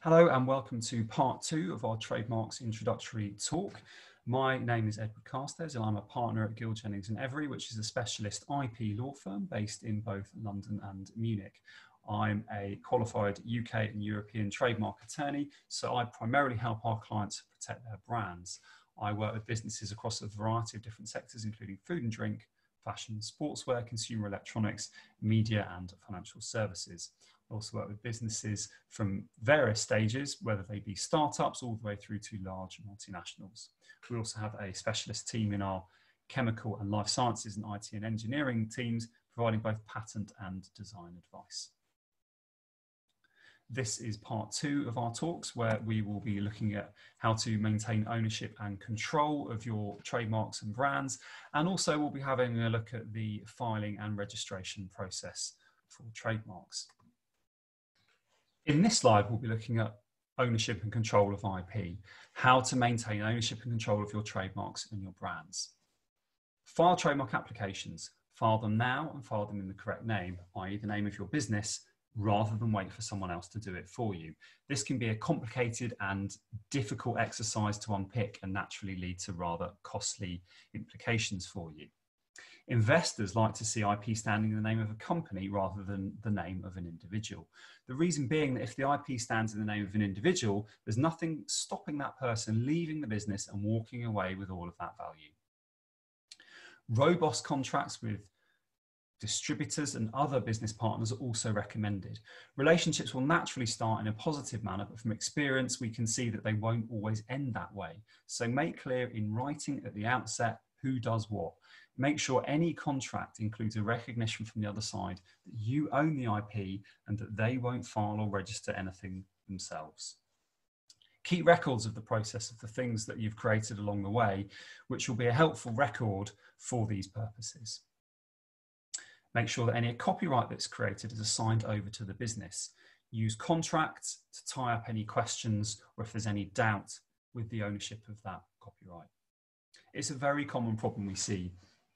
Hello and welcome to part two of our trademarks introductory talk. My name is Edward Carstairs and I'm a partner at Gill Jennings and Every, which is a specialist IP law firm based in both London and Munich. I'm a qualified UK and European trademark attorney, so I primarily help our clients protect their brands. I work with businesses across a variety of different sectors, including food and drink, fashion, sportswear, consumer electronics, media, and financial services We also work with businesses from various stages, whether they be startups all the way through to large multinationals. We also have a specialist team in our chemical and life sciences and IT and engineering teams, providing both patent and design advice. This is part two of our talks where we will be looking at how to maintain ownership and control of your trademarks and brands. And also we'll be having a look at the filing and registration process for trademarks. In this slide, we'll be looking at ownership and control of IP, how to maintain ownership and control of your trademarks and your brands. File trademark applications, file them now and file them in the correct name, i.e. the name of your business, rather than wait for someone else to do it for you. This can be a complicated and difficult exercise to unpick and naturally lead to rather costly implications for you. Investors like to see IP standing in the name of a company rather than the name of an individual. The reason being that if the IP stands in the name of an individual, there's nothing stopping that person leaving the business and walking away with all of that value. Robust contracts with distributors and other business partners are also recommended. Relationships will naturally start in a positive manner, but from experience, we can see that they won't always end that way. So make clear in writing at the outset who does what. Make sure any contract includes a recognition from the other side that you own the IP and that they won't file or register anything themselves. Keep records of the process of the things that you've created along the way, which will be a helpful record for these purposes. Make sure that any copyright that's created is assigned over to the business. Use contracts to tie up any questions or if there's any doubt with the ownership of that copyright. It's a very common problem we see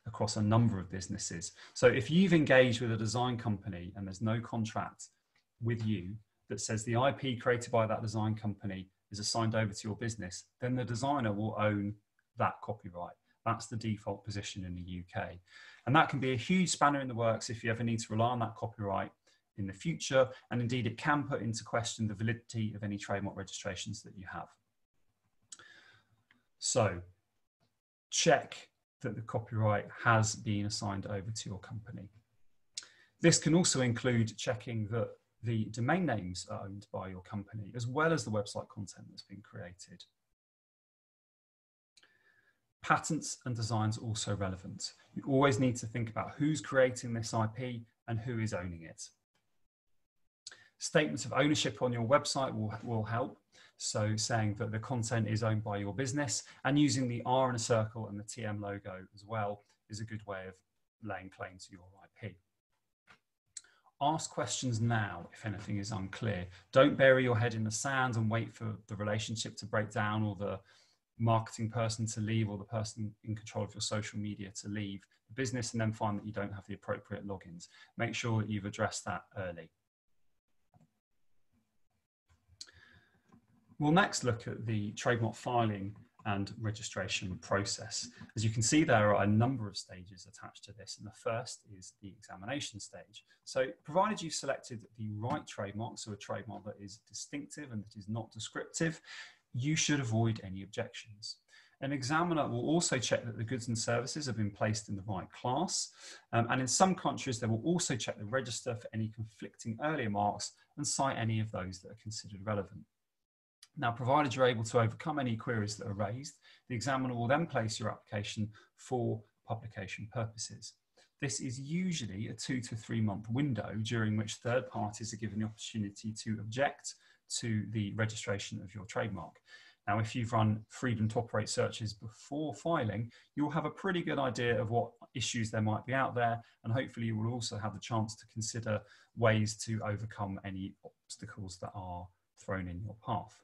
across a number of businesses. So if you've engaged with a design company and there's no contract with you that says the IP created by that design company is assigned over to your business, then the designer will own that copyright. That's the default position in the UK. And that can be a huge spanner in the works if you ever need to rely on that copyright in the future. And indeed, it can put into question the validity of any trademark registrations that you have. So check that the copyright has been assigned over to your company. This can also include checking that the domain names are owned by your company, as well as the website content that's been created. Patents and designs also relevant. You always need to think about who's creating this IP and who is owning it. Statements of ownership on your website will, will help. So saying that the content is owned by your business and using the R in a circle and the TM logo as well is a good way of laying claim to your IP. Ask questions now if anything is unclear. Don't bury your head in the sand and wait for the relationship to break down or the marketing person to leave or the person in control of your social media to leave the business and then find that you don't have the appropriate logins. Make sure that you've addressed that early. We'll next look at the trademark filing and registration process. As you can see, there are a number of stages attached to this, and the first is the examination stage. So provided you've selected the right trademark, so a trademark that is distinctive and that is not descriptive, you should avoid any objections. An examiner will also check that the goods and services have been placed in the right class. Um, and in some countries, they will also check the register for any conflicting earlier marks and cite any of those that are considered relevant. Now, provided you're able to overcome any queries that are raised, the examiner will then place your application for publication purposes. This is usually a two to three month window during which third parties are given the opportunity to object to the registration of your trademark. Now, if you've run freedom to operate searches before filing, you'll have a pretty good idea of what issues there might be out there, and hopefully you will also have the chance to consider ways to overcome any obstacles that are thrown in your path.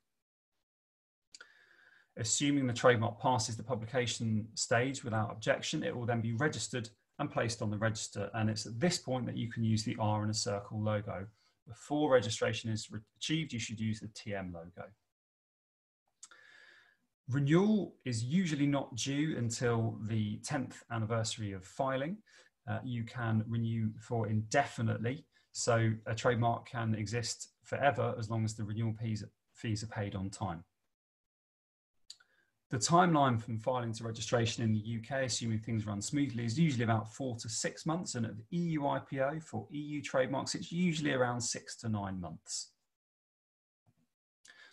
Assuming the trademark passes the publication stage without objection, it will then be registered and placed on the register. And it's at this point that you can use the R in a circle logo before registration is achieved, you should use the TM logo. Renewal is usually not due until the 10th anniversary of filing. Uh, you can renew for indefinitely, so a trademark can exist forever as long as the renewal fees, fees are paid on time. The timeline from filing to registration in the UK, assuming things run smoothly, is usually about four to six months. And at the EU IPO for EU trademarks, it's usually around six to nine months.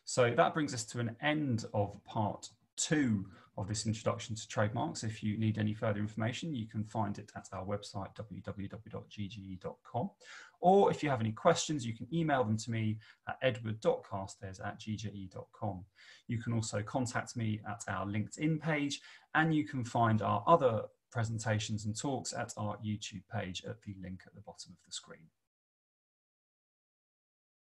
So that brings us to an end of part two of this introduction to trademarks. If you need any further information, you can find it at our website, www.gje.com. Or if you have any questions, you can email them to me at edward.carstairs at gje.com. You can also contact me at our LinkedIn page, and you can find our other presentations and talks at our YouTube page at the link at the bottom of the screen.